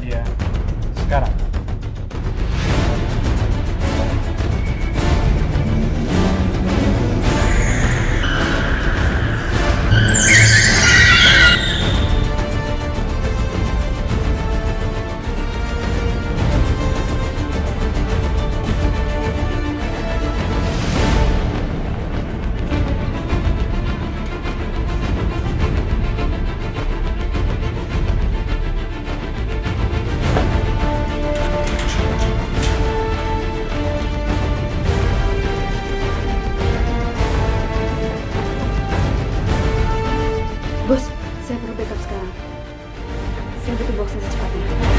dia sekarang. Bos, saya perlu backup sekarang. Saya butuh boxnya secepatnya.